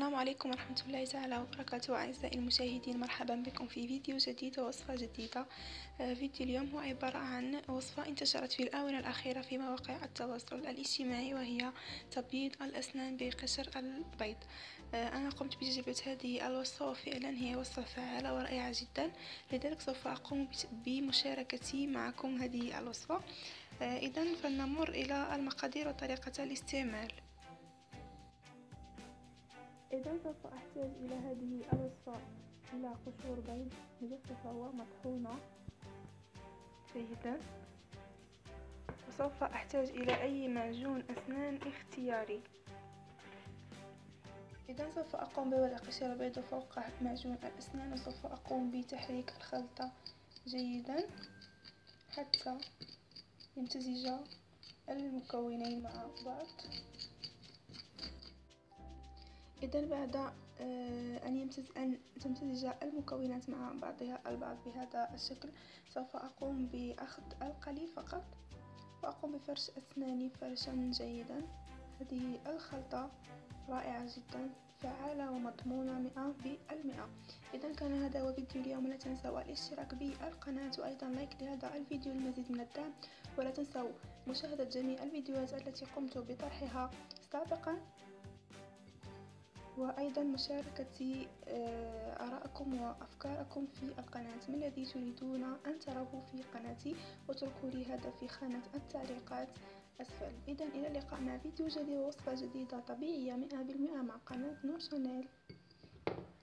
عليكم ورحمة الله تعالى وبركاته أعزائي المشاهدين. مرحبا بكم في فيديو جديد ووصفة جديدة. آه، فيديو اليوم هو عبارة عن وصفة انتشرت في الآونة الأخيرة في مواقع التواصل الاجتماعي وهي تبييض الأسنان بقشر البيض. آه، أنا قمت بتجربة هذه الوصفة وفعلا هي وصفة فعالة ورائعة جدا. لذلك سوف أقوم بمشاركتي معكم هذه الوصفة. آه، إذا فلنمر إلى المقادير وطريقة الاستعمال. إذا سوف أحتاج إلى هذه الوصفة إلى قشور بيض مجففة ومطحونة. جيدا. وسوف أحتاج إلى أي معجون أسنان اختياري. إذا سوف أقوم بوضع قشر بيض فوق معجون الأسنان وسوف أقوم بتحريك الخلطة. جيدا. حتى يمتزج المكونين مع بعض. إذا بعد آه، أن تمتزج المكونات مع بعضها البعض بهذا الشكل سوف أقوم بأخذ القليل فقط. وأقوم بفرش أسناني فرشا جيدا. هذه الخلطة رائعة جدا فعالة ومضمونة مئة بالمئة. إذا كان هذا هو فيديو اليوم. لا تنسوا الاشتراك بالقناة وأيضا لايك لهذا الفيديو للمزيد من الدعم. ولا تنسوا مشاهدة جميع الفيديوهات التي قمت بطرحها سابقا. وأيضا مشاركة آه، آرائكم وأفكاركم في القناة. ما الذي تريدون أن تروه في قناتي؟ وتركوا لي هذا في خانة التعليقات. أسفل. إذا إلى اللقاء مع فيديو جديد ووصفة جديدة طبيعية. مئة بالمئة مع قناة نور شانيل.